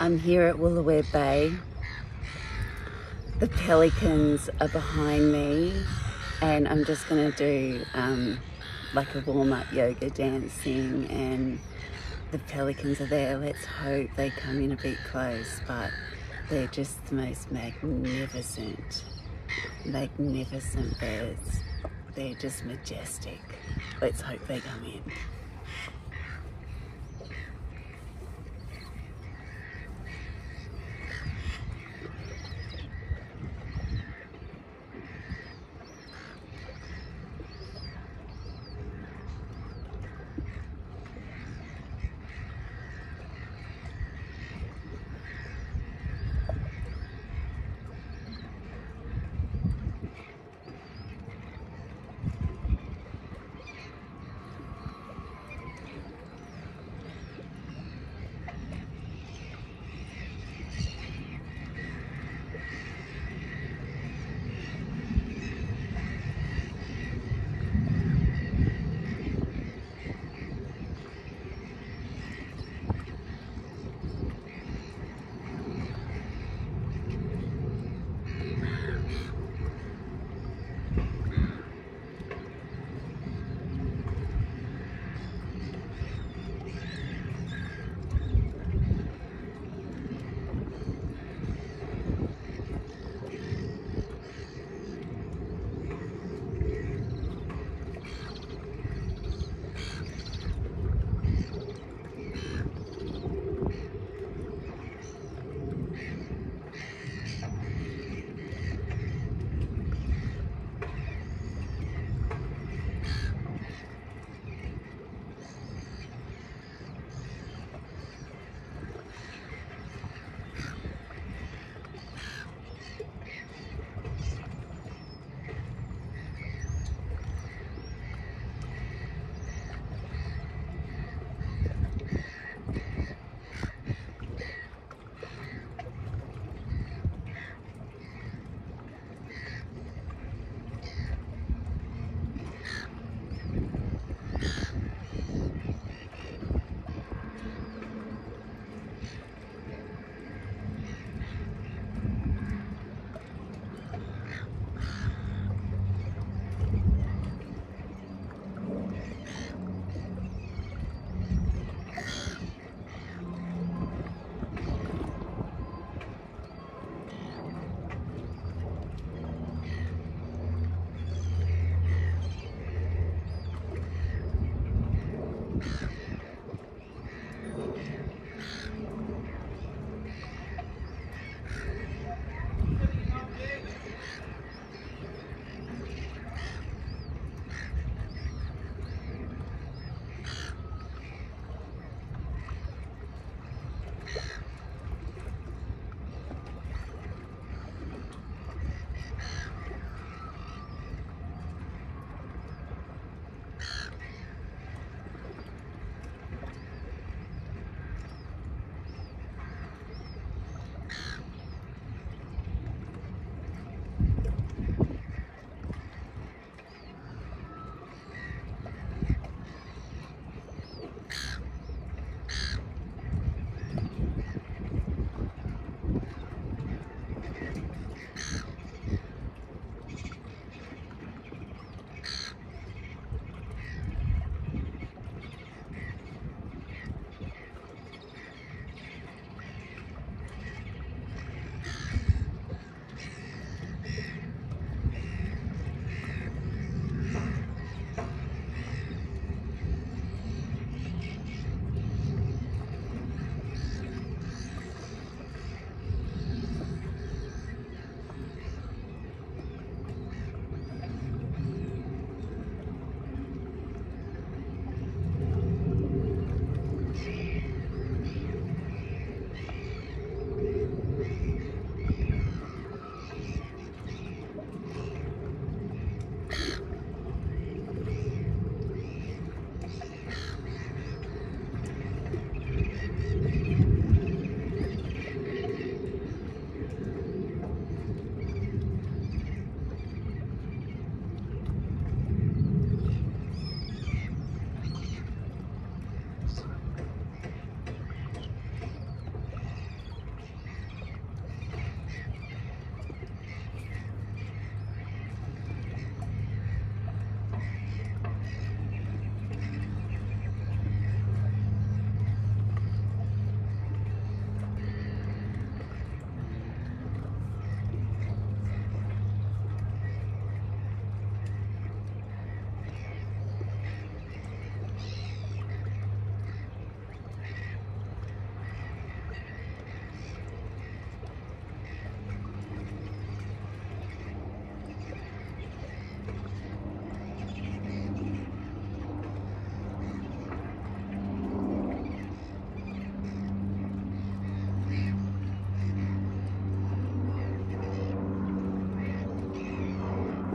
I'm here at Woolooware Bay. The pelicans are behind me, and I'm just going to do um, like a warm up yoga dancing. And the pelicans are there. Let's hope they come in a bit close, but they're just the most magnificent, magnificent birds. They're just majestic. Let's hope they come in.